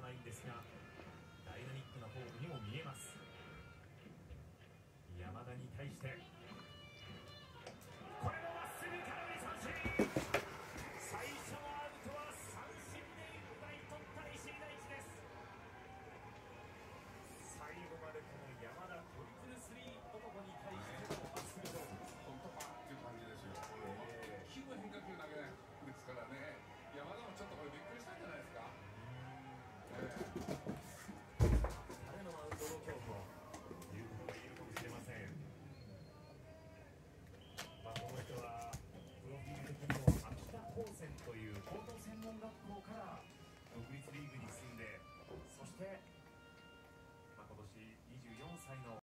はないんですがダイナミックなフォームにも見えます。山田に対してまあ、この人はプロフィール的にも秋田高専という高等専門学校から独立リーグに進んで、そして、まあ、今年24歳の